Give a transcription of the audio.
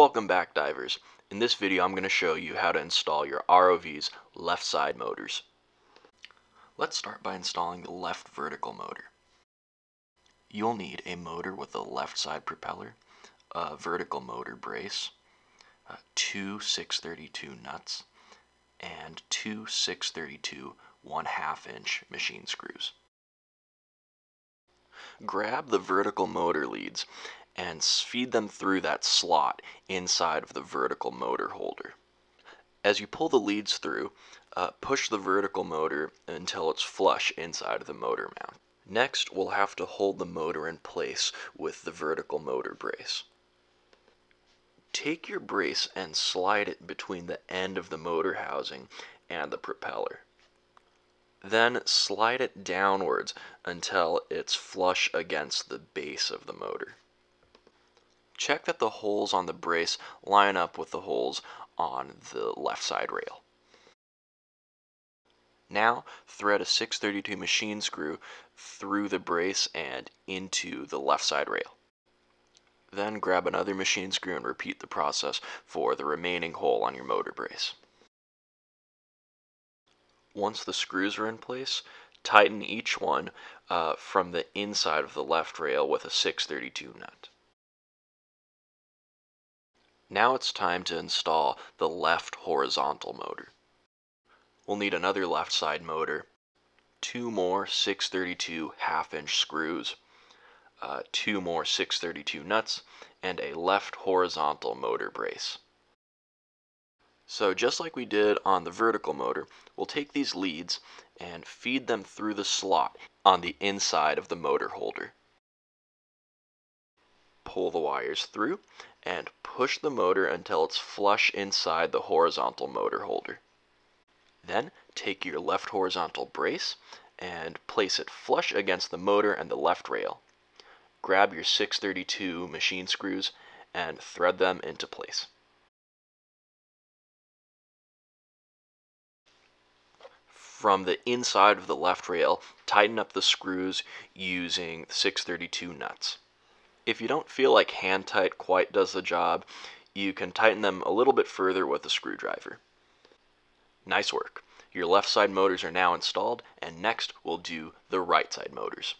Welcome back divers. In this video I'm going to show you how to install your ROV's left side motors. Let's start by installing the left vertical motor. You'll need a motor with a left side propeller, a vertical motor brace, uh, two 632 nuts, and two 632 1 half inch machine screws. Grab the vertical motor leads and feed them through that slot inside of the vertical motor holder. As you pull the leads through, uh, push the vertical motor until it's flush inside of the motor mount. Next, we'll have to hold the motor in place with the vertical motor brace. Take your brace and slide it between the end of the motor housing and the propeller. Then slide it downwards until it's flush against the base of the motor. Check that the holes on the brace line up with the holes on the left side rail. Now thread a 632 machine screw through the brace and into the left side rail. Then grab another machine screw and repeat the process for the remaining hole on your motor brace. Once the screws are in place, tighten each one uh, from the inside of the left rail with a 632 nut. Now it's time to install the left horizontal motor. We'll need another left side motor, two more 632 half inch screws, uh, two more 632 nuts, and a left horizontal motor brace. So just like we did on the vertical motor, we'll take these leads and feed them through the slot on the inside of the motor holder. Pull the wires through and push the motor until it's flush inside the horizontal motor holder. Then take your left horizontal brace and place it flush against the motor and the left rail. Grab your 632 machine screws and thread them into place. From the inside of the left rail, tighten up the screws using 632 nuts. If you don't feel like hand tight quite does the job, you can tighten them a little bit further with a screwdriver. Nice work. Your left side motors are now installed, and next we'll do the right side motors.